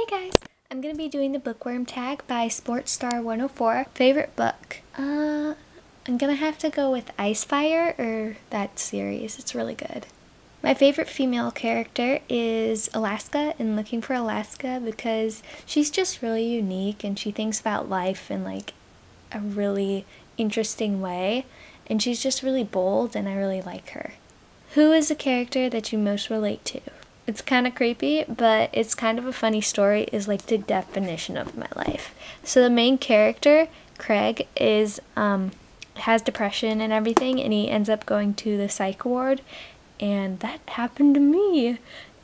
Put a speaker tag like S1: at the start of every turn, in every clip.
S1: Hey guys, I'm gonna be doing the bookworm tag by Sportstar 104. Favorite book? Uh, I'm gonna have to go with Ice Fire or that series. It's really good. My favorite female character is Alaska in Looking for Alaska because she's just really unique and she thinks about life in like a really interesting way and she's just really bold and I really like her. Who is a character that you most relate to? It's kind of creepy, but it's kind of a funny story is like the definition of my life. So the main character, Craig, is um has depression and everything and he ends up going to the psych ward and that happened to me.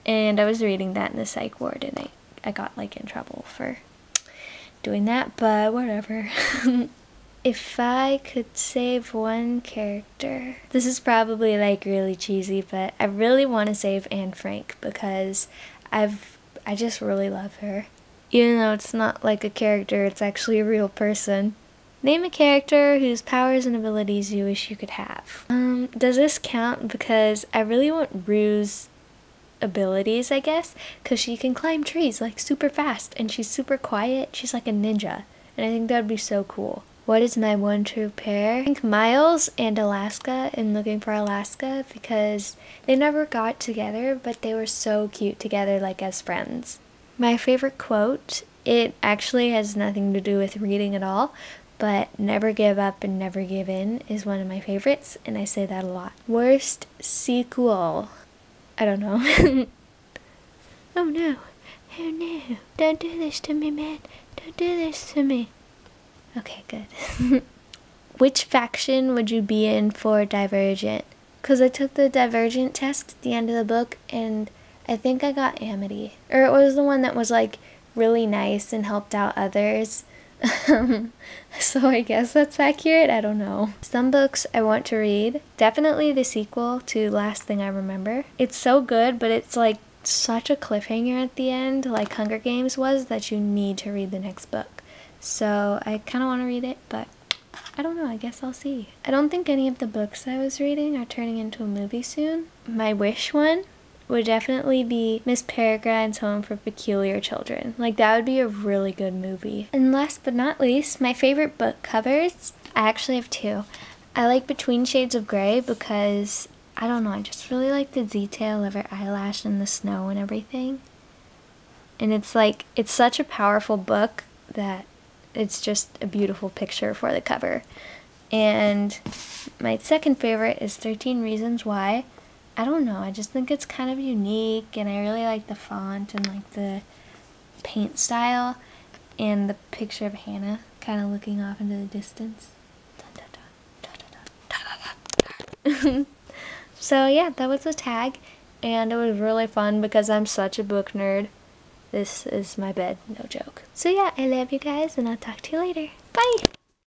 S1: And I was reading that in the psych ward and I, I got like in trouble for doing that, but whatever. If I could save one character, this is probably like really cheesy, but I really want to save Anne Frank because I've I just really love her. Even though it's not like a character, it's actually a real person. Name a character whose powers and abilities you wish you could have. Um, does this count? Because I really want Rue's abilities, I guess, because she can climb trees like super fast and she's super quiet. She's like a ninja, and I think that would be so cool. What is my one true pair? I think Miles and Alaska in Looking for Alaska because they never got together, but they were so cute together, like as friends. My favorite quote, it actually has nothing to do with reading at all, but never give up and never give in is one of my favorites, and I say that a lot. Worst sequel. I don't know. oh no. Oh no. Don't do this to me, man. Don't do this to me. Okay, good. Which faction would you be in for Divergent? Because I took the Divergent test at the end of the book and I think I got Amity. Or it was the one that was like really nice and helped out others. so I guess that's accurate. I don't know. Some books I want to read. Definitely the sequel to Last Thing I Remember. It's so good, but it's like such a cliffhanger at the end, like Hunger Games was, that you need to read the next book. So I kind of want to read it, but I don't know, I guess I'll see. I don't think any of the books I was reading are turning into a movie soon. My wish one would definitely be Miss Peregrine's Home for Peculiar Children. Like, that would be a really good movie. And last but not least, my favorite book covers. I actually have two. I like Between Shades of Grey because, I don't know, I just really like the detail of her eyelash and the snow and everything. And it's like, it's such a powerful book that it's just a beautiful picture for the cover. And my second favorite is 13 Reasons Why. I don't know, I just think it's kind of unique and I really like the font and like the paint style and the picture of Hannah kind of looking off into the distance. so yeah, that was the tag and it was really fun because I'm such a book nerd. This is my bed, no joke. So yeah, I love you guys and I'll talk to you later. Bye!